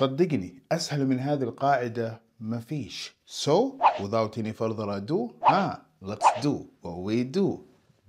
صدقني اسهل من هذه القاعده مفيش so without any further ado ها let's do what we do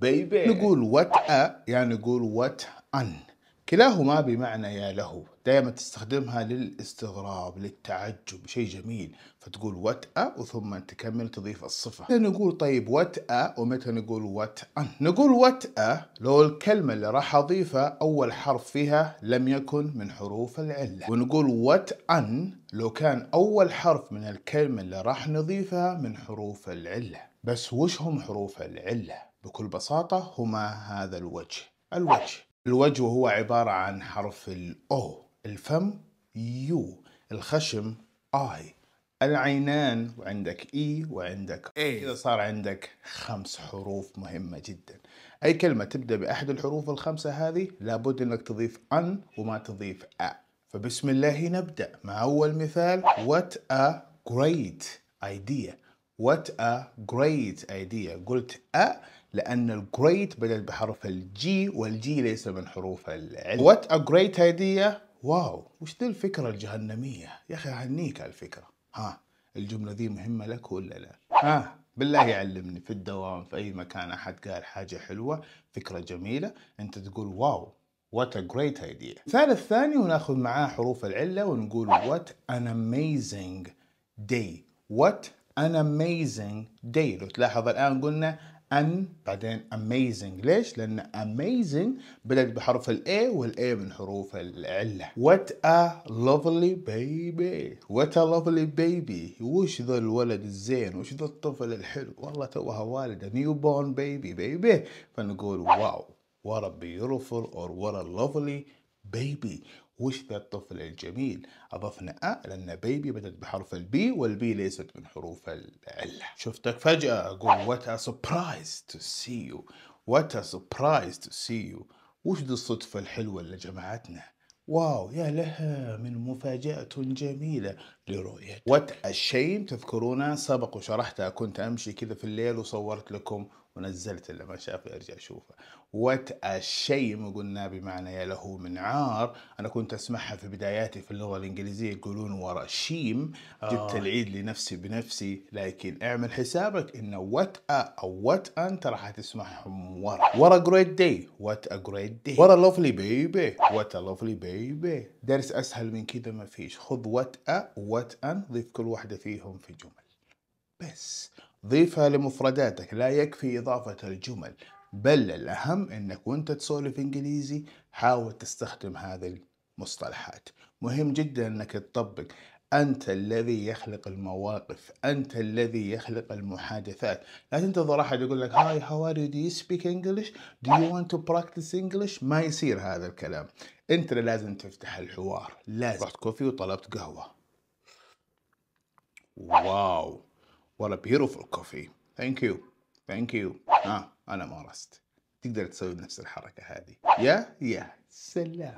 baby نقول what a يعني نقول what an كلاهما بمعنى يا له. دائما تستخدمها للاستغراب للتعجب شيء جميل. فتقول what a وثم تكمل تضيف الصفة. نقول طيب what a ومتى نقول what an نقول what a لو الكلمة اللي راح أضيفها أول حرف فيها لم يكن من حروف العلة. ونقول what an لو كان أول حرف من الكلمة اللي راح نضيفها من حروف العلة. بس وش هم حروف العلة؟ بكل بساطة هما هذا الوجه. الوجه. الوجه هو عبارة عن حرف الأو الفم يو الخشم آي العينان وعندك إي وعندك إي إذا صار عندك خمس حروف مهمة جدا. أي كلمة تبدأ بأحد الحروف الخمسة هذه لابد أنك تضيف أن وما تضيف أ. فبسم الله نبدأ. مع أول مثال؟ What a great idea. What a great idea. قلت a لأن ال great بدأت بحرف ال G وال G ليس من حروف العلة What a great idea wow وش ذي الفكرة الجهنمية يا أخي أهنيك على الفكرة ها الجملة ذي مهمة لك ولا لا ها بالله يعلمني في الدوام في أي مكان أحد قال حاجة حلوة فكرة جميلة أنت تقول wow What a great idea. المثال الثاني وناخذ معاه حروف العلة ونقول What an amazing day. What an amazing day. لو تلاحظ الآن قلنا an بعدين amazing ليش؟ لأن amazing بدات بحرف ال A وال A من حروف العلة. what a lovely baby what a lovely baby وش ذا الولد الزين؟ وش ذا الطفل الحلو؟ والله توها والدة. newborn baby baby فنقول wow. what a beautiful or what a lovely baby وش ذا الطفل الجميل؟ أضفنا a لأن baby بدأت بحرف ال B وال B ليست من حروف العلة شفتك فجأة أقول what a surprise to see you. What a surprise to see you. وش ذي الصدفة الحلوة اللي جمعتنا؟ wow يا لها من مفاجأة جميلة لرؤيتك what a shame تذكرونها. سبق وشرحتها كنت أمشي كذا في الليل وصورت لكم ونزلت اللي ما شاف يرجع يشوفه what a shame قلنا بمعنى يا له من عار. أنا كنت أسمعها في بداياتي في اللغة الإنجليزية يقولون what a shame جبت العيد لنفسي بنفسي لكن اعمل حسابك ان what a أو what an راح تسمعهم. what a what a great day what a great day what a lovely baby what a lovely baby درس أسهل من كذا ما فيش. خذ what a what an ضيف كل واحدة فيهم في جمل. بس. ضيفها لمفرداتك لا يكفي إضافة الجمل بل الأهم أنك وأنت تسولف إنجليزي حاول تستخدم هذه المصطلحات. مهم جدا أنك تطبق أنت الذي يخلق المواقف أنت الذي يخلق المحادثات. لا تنتظر أحد يقول لك هاي how are you? Do you speak English? Do you want to practice English? ما يصير هذا الكلام. أنت اللي لازم تفتح الحوار لازم. رحت كوفي وطلبت قهوة. واو! A beautiful coffee. Thank you. Thank you. آه أنا مارست. تقدر تسوي نفس الحركة هذه. يا يا سلام.